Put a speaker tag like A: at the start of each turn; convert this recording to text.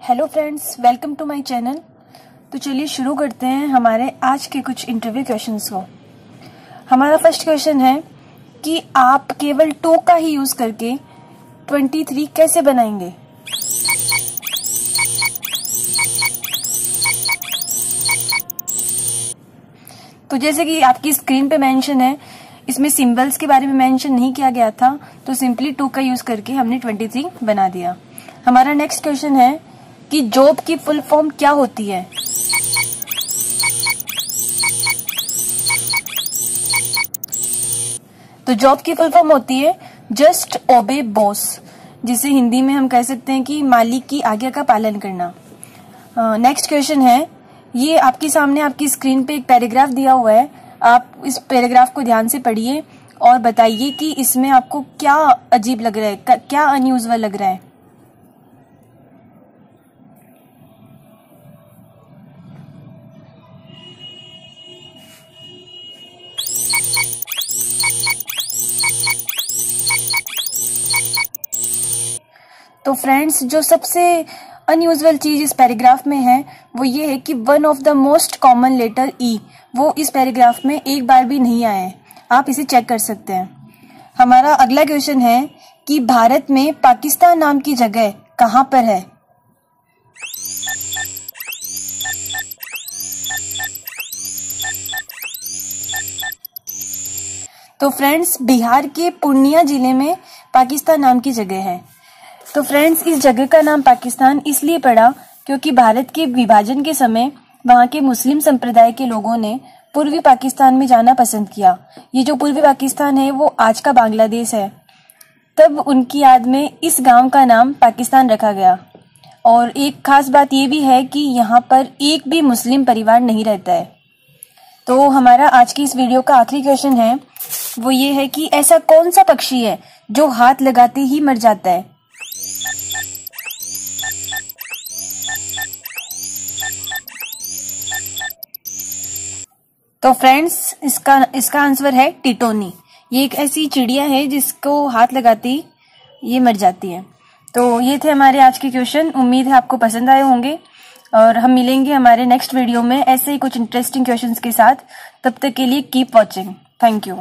A: Hello friends welcome to my channel तो चलिए शुरू करते हैं हमारे आज के कुछ इंटरव्यू क्वेश्चंस को। हमारा फ़र्स्ट क्वेश्चन है कि आप केवल टू का ही यूज़ करके 23 कैसे बनाएँगे? तो जैसे कि आपकी स्क्रीन पे मेंशन है, इसमें सिंबल्स के बारे में मेंशन नहीं किया गया था तो सिंपली टू का यूज़ करके हमने 23 बना दिया। हमारा नेक्स्ट क्वेश्चन है कि जॉब की फुल फॉर्म क्या होती है? तो जॉब की फुल फॉर्म होती है जस्ट ओबे बॉस जिसे हिंदी में हम कह सकते हैं कि मालिक की आज्ञा का पालन करना। नेक्स्ट uh, क्वेश्चन है। ये आपके सामने आपकी स्क्रीन पे एक पैराग्राफ दिया हुआ है। आप इस पैराग्राफ को ध्यान से पढ़िए और बताइए कि इसमें आपको क्या अजीब लग रहा है क्या अनयूजल लग रहा है। तो फ्रेंड्स जो सबसे अनयूजल चीज़ इस पैराग्राफ में है, वो ये है कि one of the most common letter E वो इस पैराग्राफ में एक बार भी नहीं है। आप इसे चेक कर सकते हैं। हमारा अगला क्वेश्चन है कि भारत में पाकिस्तान नाम की जगह कहाँ पर है? तो फ्रेंड्स बिहार के पूर्णिया ज़िले में पाकिस्तान नाम की जगह है। तो फ्रेंड्स, इस जगह का नाम पाकिस्तान इसलिए पड़ा क्योंकि भारत के विभाजन के समय वहाँ के मुस्लिम संप्रदाय के लोगों ने पूर्वी पाकिस्तान में जाना पसंद किया। ये जो पूर्वी पाकिस्तान है, वो आज का बांग्लादेश है। तब उनकी याद में इस गाँव का नाम पाकिस्तान रखा गया। और एक खास बात ये भी है कि यहाँ पर एक भी मुस्लिम परिवार नहीं रहता है। तो हमारा आज की इस वीडियो का आखिरी क्वेश्चन है। वो ये है कि ऐसा कौन सा पक्षी है जो हाथ लगाते ही मर जाता है? तो फ्रेंड्स इसका इसका आंसर है टिटोनी। ये एक ऐसी चिड़िया है जिसको हाथ लगाती ये मर जाती है। तो ये थे हमारे आज के क्वेश्चन उम्मीद है आपको पसंद आए होंगे। और हम मिलेंगे हमारे नेक्स्ट वीडियो में ऐसे ही कुछ इंटरेस्टिंग क्वेश्चंस के साथ। तब तक के लिए कीप वॉचिंग थैंक यू